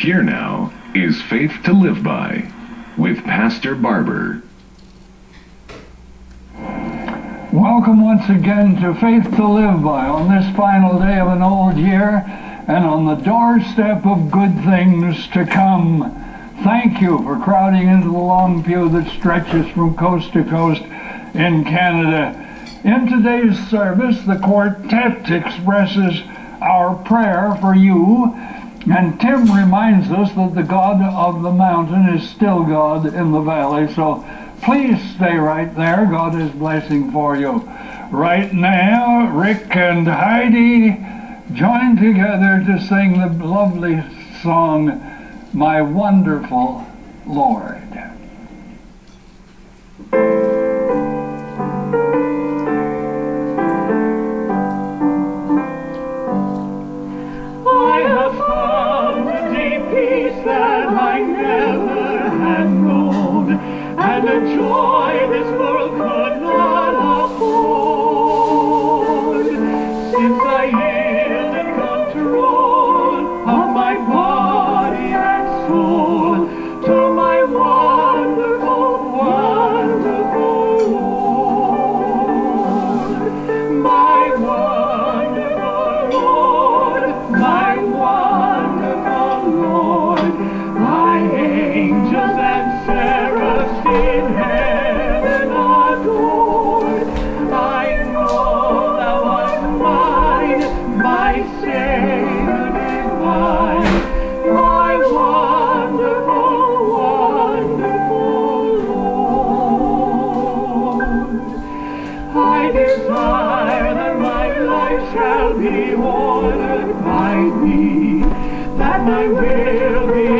Here now is Faith to Live By with Pastor Barber. Welcome once again to Faith to Live By on this final day of an old year and on the doorstep of good things to come. Thank you for crowding into the long pew that stretches from coast to coast in Canada. In today's service, the quartet expresses our prayer for you, and Tim reminds us that the God of the mountain is still God in the valley. So please stay right there. God is blessing for you. Right now, Rick and Heidi join together to sing the lovely song, My Wonderful Lord. Joy this world could not be ordered by thee, that my will be